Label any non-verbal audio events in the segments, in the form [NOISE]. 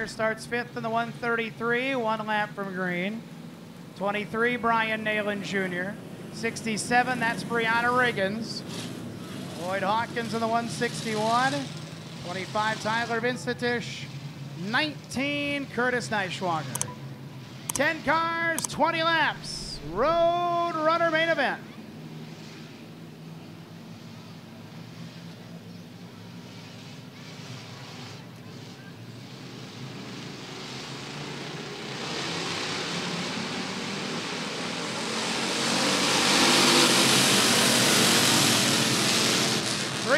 Meyer starts fifth in the 133, one lap from green. 23, Brian Nalen Jr. 67, that's Brianna Riggins. Lloyd Hawkins in the 161. 25, Tyler Vincentish. 19, Curtis Neishwager. 10 cars, 20 laps. Roadrunner main event.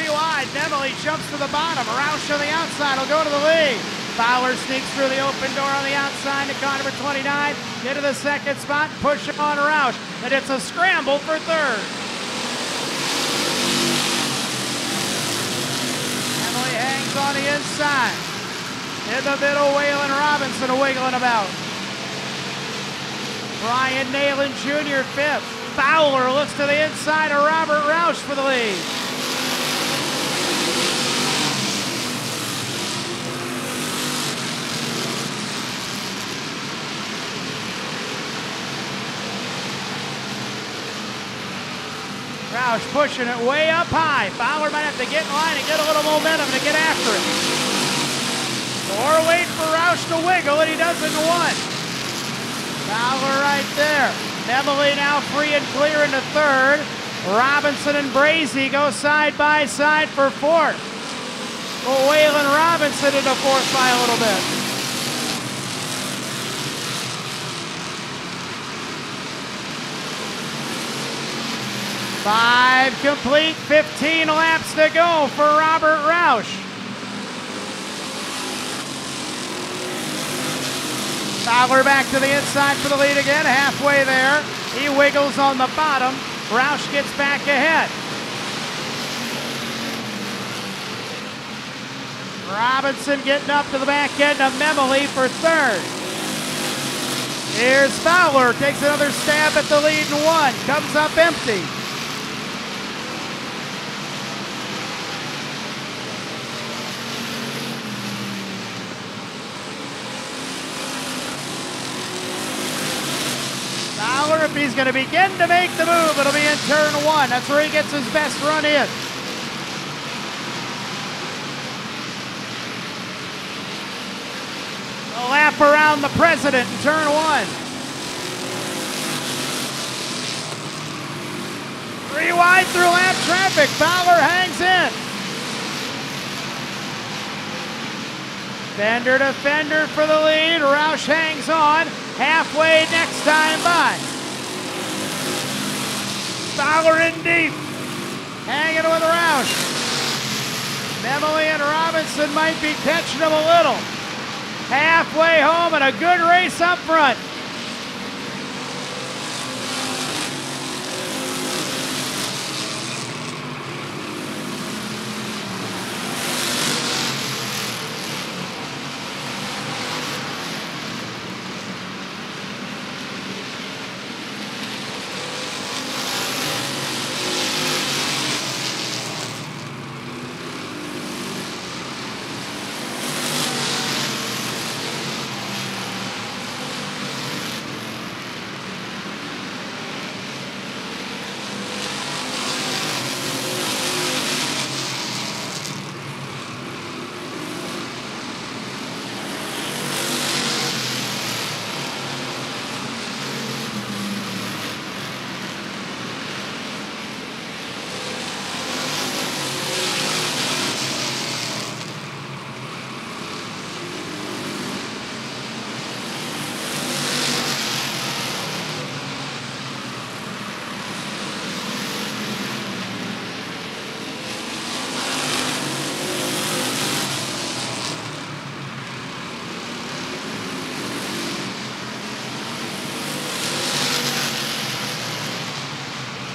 Three wide, Nemely jumps to the bottom. Roush on the outside will go to the lead. Fowler sneaks through the open door on the outside to car number 29. Into the second spot, push him on Roush. And it's a scramble for third. Emily hangs on the inside. In the middle, Waylon Robinson wiggling about. Brian Nalen Jr. fifth. Fowler looks to the inside of Robert Roush for the lead. Roush pushing it way up high. Fowler might have to get in line and get a little momentum to get after it. Or wait for Roush to wiggle, and he does in one. Fowler right there. Nemely now free and clear into third. Robinson and Brazy go side by side for fourth. Well, Waylon Robinson into fourth by a little bit. Five complete, 15 laps to go for Robert Roush. Fowler back to the inside for the lead again, halfway there. He wiggles on the bottom. Roush gets back ahead. Robinson getting up to the back end of Memely for third. Here's Fowler, takes another stab at the lead and one, comes up empty. Fowler, if he's going to begin to make the move, it'll be in turn one. That's where he gets his best run in. A lap around the president in turn one. Three wide through lap traffic. Fowler hangs in. Fender to fender for the lead. Roush hangs on. Halfway next time by. Fowler in deep. Hanging with Roush. Memely and Robinson might be catching him a little. Halfway home and a good race up front.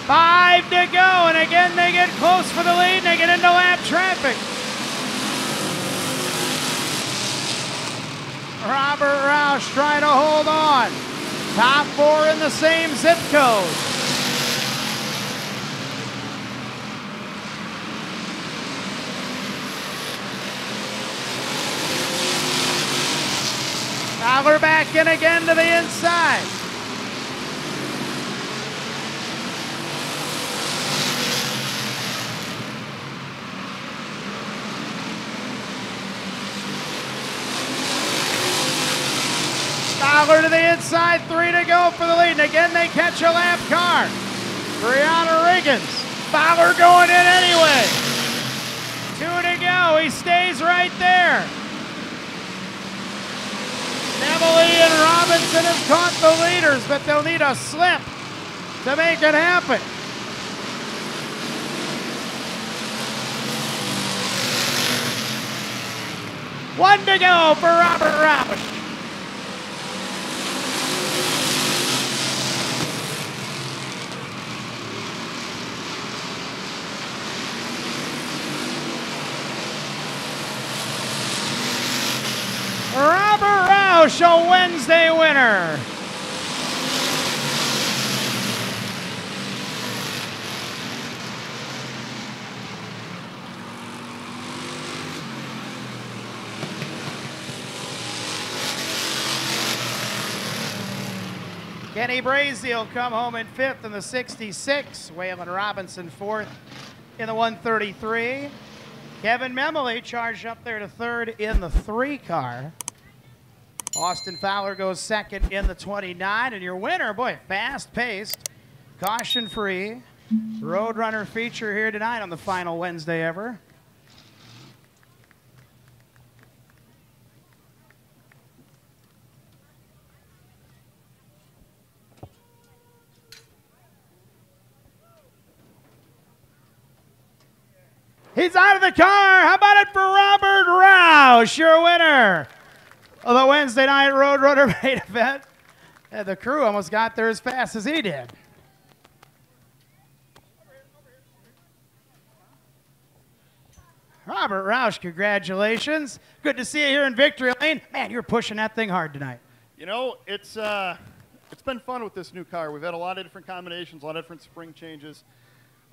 Five to go, and again they get close for the lead, and they get into lap traffic. Robert Roush trying to hold on. Top four in the same zip code. Fowler back in again to the inside. Fowler to the inside, three to go for the lead. And again, they catch a lap car. Brianna Riggins. Fowler going in anyway. Two to go. He stays right there. Emily and Robinson have caught the leaders, but they'll need a slip to make it happen. One to go for Robert Roush. A Wednesday winner. Kenny Braziel come home in fifth in the 66. Waylon Robinson fourth in the 133. Kevin Memley charged up there to third in the three car. Austin Fowler goes second in the 29. And your winner, boy, fast paced, caution free, Roadrunner feature here tonight on the final Wednesday ever. He's out of the car. How about it for Robert Roush, your winner of the Wednesday night Roadrunner [LAUGHS] main event? And the crew almost got there as fast as he did. Robert Roush, congratulations. Good to see you here in Victory Lane. Man, you're pushing that thing hard tonight. You know, it's uh, it's been fun with this new car. We've had a lot of different combinations, a lot of different spring changes.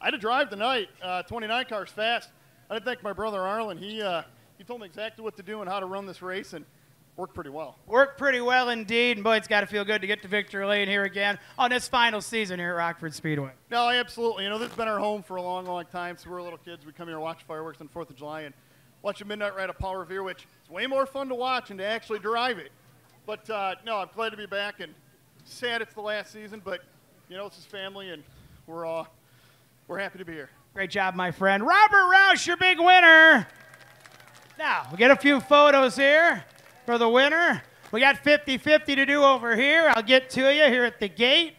I had to drive tonight. Uh, 29 cars fast. I thank my brother Arlen. He uh, he told me exactly what to do and how to run this race, and worked pretty well. Worked pretty well indeed, and boy, it's got to feel good to get to Victory Lane here again on this final season here at Rockford Speedway. No, absolutely. You know, this has been our home for a long, long time. So we were little kids. We come here watch fireworks on Fourth of July and watch a midnight ride of Paul Revere, which is way more fun to watch and to actually drive it. But uh, no, I'm glad to be back and sad it's the last season, but you know, it's his family, and we're all we're happy to be here. Great job, my friend. Robert Roush, your big winner. Now, we'll get a few photos here for the winner. We got 50 50 to do over here. I'll get to you here at the gate.